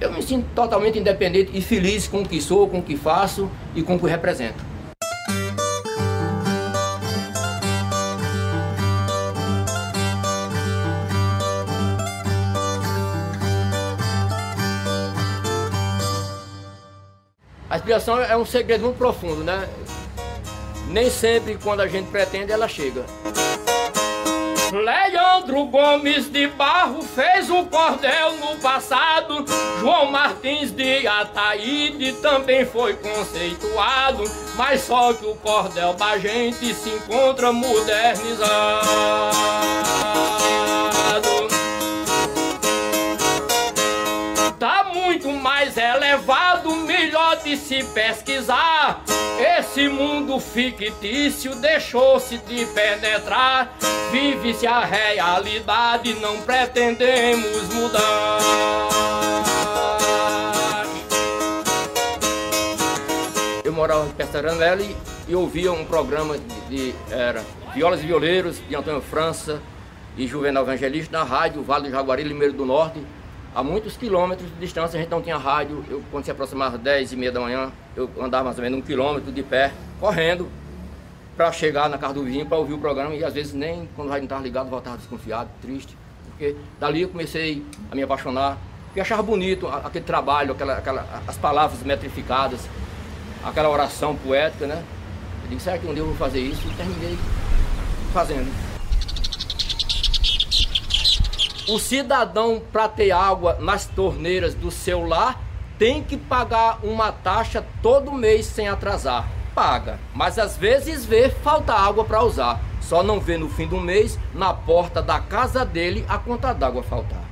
Eu me sinto totalmente independente e feliz com o que sou, com o que faço e com o que represento. A inspiração é um segredo muito profundo, né? Nem sempre quando a gente pretende ela chega. Leandro Gomes de Barro fez um cordel no passado. João Martins de Ataíde também foi conceituado. Mas só que o cordel da gente se encontra modernizado. Tá muito mais elevado, melhor de se pesquisar. Esse mundo fictício deixou-se de penetrar. Vive-se a realidade, não pretendemos mudar. Morava em Pestaranela e, e ouvia um programa de, de era Violas e Violeiros, de Antônio França e Juvenal Evangelista na rádio Vale do Jaguari, Limeiro do Norte a muitos quilômetros de distância, a gente não tinha rádio. Eu, quando se aproximava às 10 e meia da manhã, eu andava mais ou menos um quilômetro de pé, correndo, para chegar na casa do vizinho para ouvir o programa. E às vezes nem quando o rádio não estava ligado, voltava desconfiado, triste. Porque dali eu comecei a me apaixonar, porque achava bonito aquele trabalho, aquela, aquela, as palavras metrificadas, aquela oração poética, né? Eu disse, será que um dia eu vou fazer isso? E terminei fazendo. O cidadão para ter água nas torneiras do seu lar tem que pagar uma taxa todo mês sem atrasar. Paga, mas às vezes vê falta água para usar. Só não vê no fim do mês, na porta da casa dele, a conta d'água faltar.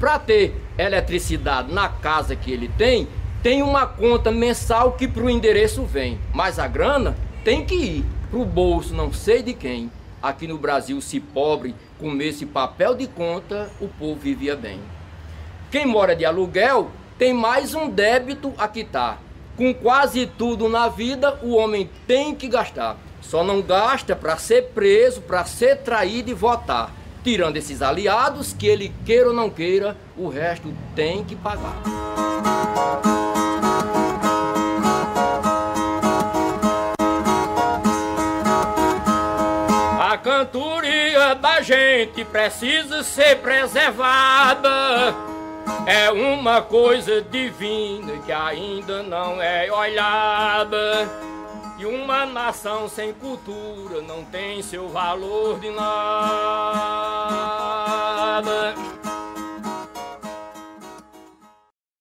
Para ter eletricidade na casa que ele tem, tem uma conta mensal que para o endereço vem. Mas a grana tem que ir para o bolso não sei de quem. Aqui no Brasil, se pobre comesse papel de conta, o povo vivia bem. Quem mora de aluguel tem mais um débito a quitar. Com quase tudo na vida, o homem tem que gastar. Só não gasta para ser preso, para ser traído e votar. Tirando esses aliados, que ele queira ou não queira, o resto tem que pagar. Cantoria da gente precisa ser preservada. É uma coisa divina que ainda não é olhada. E uma nação sem cultura não tem seu valor de nada.